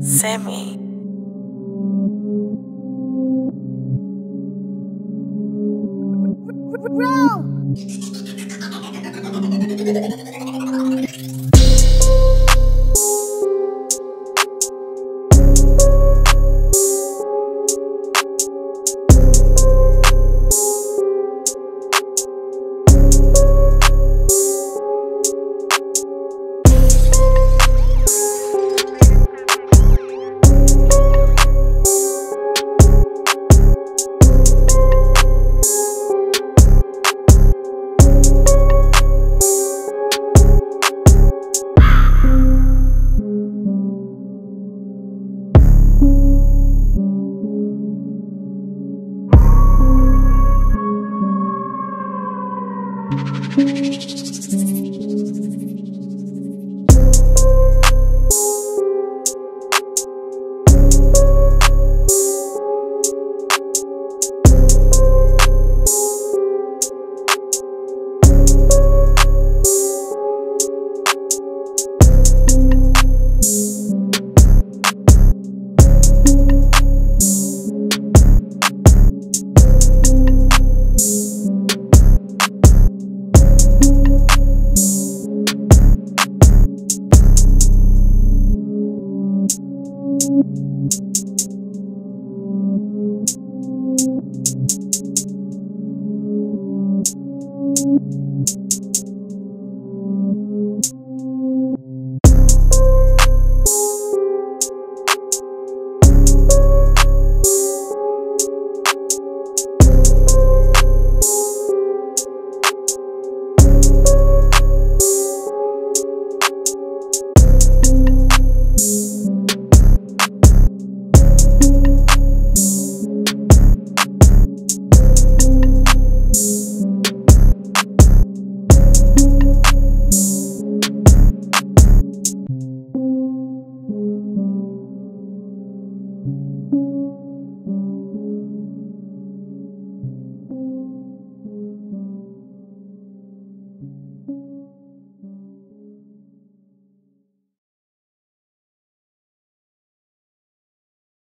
Semi. Roll!